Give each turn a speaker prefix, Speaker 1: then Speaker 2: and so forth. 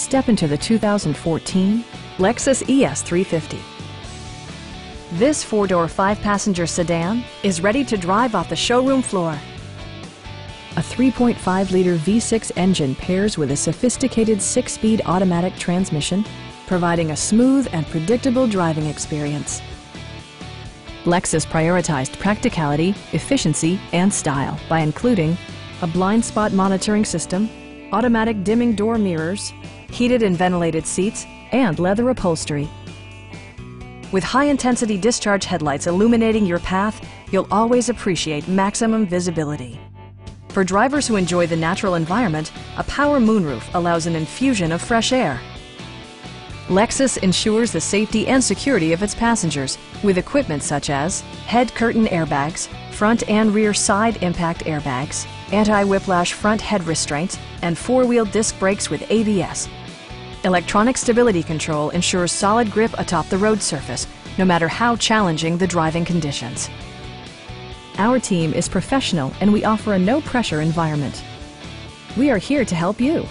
Speaker 1: Step into the 2014 Lexus ES350. This four-door, five-passenger sedan is ready to drive off the showroom floor. A 3.5-liter V6 engine pairs with a sophisticated six-speed automatic transmission, providing a smooth and predictable driving experience. Lexus prioritized practicality, efficiency, and style by including a blind spot monitoring system, automatic dimming door mirrors, heated and ventilated seats, and leather upholstery. With high-intensity discharge headlights illuminating your path, you'll always appreciate maximum visibility. For drivers who enjoy the natural environment, a power moonroof allows an infusion of fresh air. Lexus ensures the safety and security of its passengers with equipment such as head curtain airbags, front and rear side impact airbags, anti-whiplash front head restraints, and four-wheel disc brakes with ABS. Electronic stability control ensures solid grip atop the road surface, no matter how challenging the driving conditions. Our team is professional and we offer a no-pressure environment. We are here to help you.